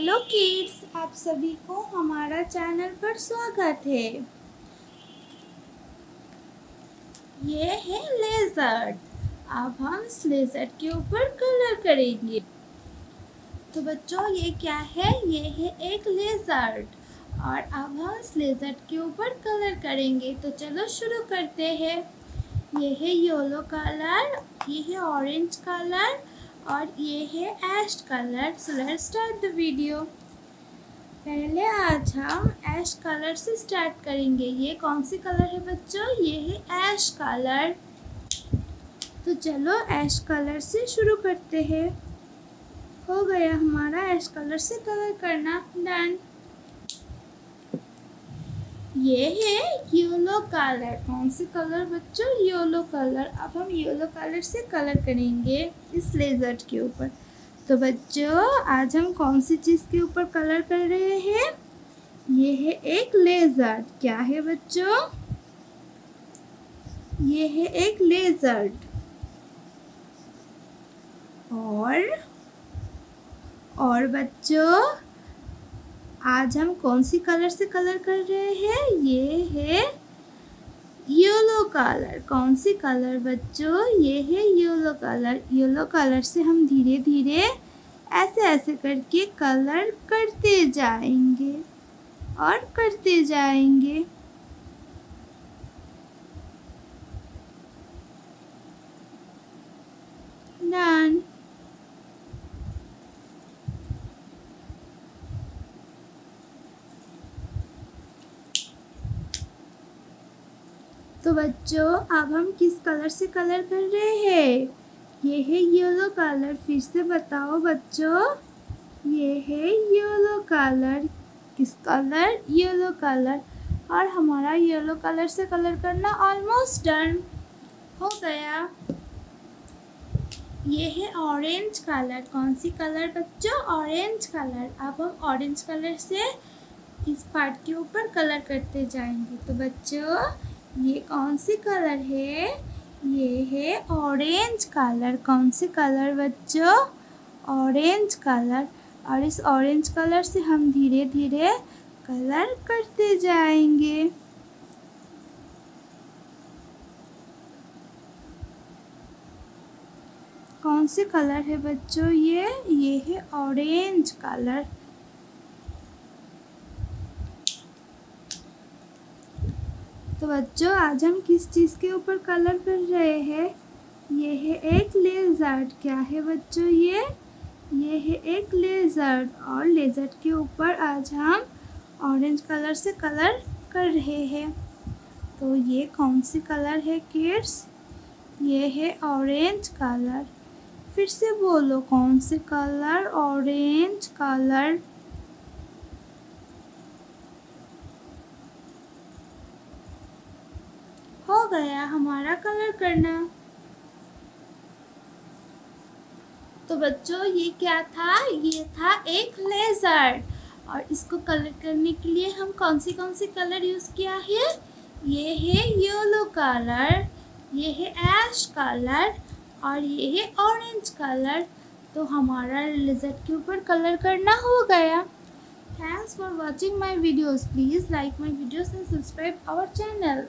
Hello kids, आप सभी को हमारा चैनल पर स्वागत है। ये है लेजर्ड। अब हम इस लेजर्ड के ऊपर कलर करेंगे। तो बच्चों, ये क्या है? ये है एक लेजर्ड। और अब हम इस लेजर्ड के ऊपर कलर करेंगे। तो चलो शुरू करते हैं। ये है येलो कलर, ये है ऑरेंज कलर और ये है ash colour so let's start the video पहले आज हम ऐश कलर से स्टार्ट करेंगे। ये कौन सी कलर है बच्चों? ये है ऐश कलर। तो चलो एश कलर से शुरू करते हैं। हो गया हमारा ऐश कलर से कलर करना डन ये है येलो कलर। कौन से कलर बच्चों? Yellow colour. अब हम येलो कलर से कलर करेंगे इस लेजर के ऊपर। तो बच्चों, आज हम कौन सी चीज़ के ऊपर कलर कर रहे हैं? ये है एक लेजर। क्या है बच्चों? ये है एक लेजर। और और बच्चों आज हम कौन सी कलर से कलर कर रहे हैं? ये है येलो कलर कौन सी कलर बच्चों? ये है येलो कलर येलो कलर से हम धीरे धीरे ऐसे ऐसे करके कलर करते जाएँगे और करते जाएँगे डन तो बच्चों, अब हम किस कलर से कलर कर रहे हैं? ये है येलो कलर फिर से बताओ बच्चों। ये है येलो कलर किस कलर येलो कलर और हमारा येलो कलर से कलर करना ऑलमोस्ट डन हो गया। ये है ऑरेंज कलर कौन सी कलर बच्चों? ऑरेंज कलर अब हम ऑरेंज कलर से इस पार्ट के ऊपर कलर करते जाएँगे। तो बच्चों ये कौन से कलर है? ये है ऑरेंज कलर कौन से कलर बच्चों? ऑरेंज कलर और इस ऑरेंज कलर से हम धीरे धीरे कलर करते जाएँगे। कौन से कलर है बच्चों ये? ये है ऑरेंज कलर तो बच्चों आज हम किस चीज़ के ऊपर कलर कर रहे हैं? ये है एक लेजर्ड क्या है बच्चों ये? ये है एक लेजर्ड और लेजर्ड के ऊपर आज हम ऑरेंज कलर से कलर कर रहे हैं। तो ये कौन सी कलर है किड्स ये है ऑरेंज कलर फिर से बोलो, कौन से कलर ऑरेंज कलर गया हमारा कलर करना। तो बच्चों, ये क्या था? ये था एक लेजर और इसको कलर करने के लिए हम कौन सी कौन सी कलर यूज़ किया है? ये है येलो कलर ये है ऐश कलर और ये है ऑरेंज कलर तो हमारा लेजर के ऊपर कलर करना हो गया। Thanks for watching my videos please like my videos and subscribe our channel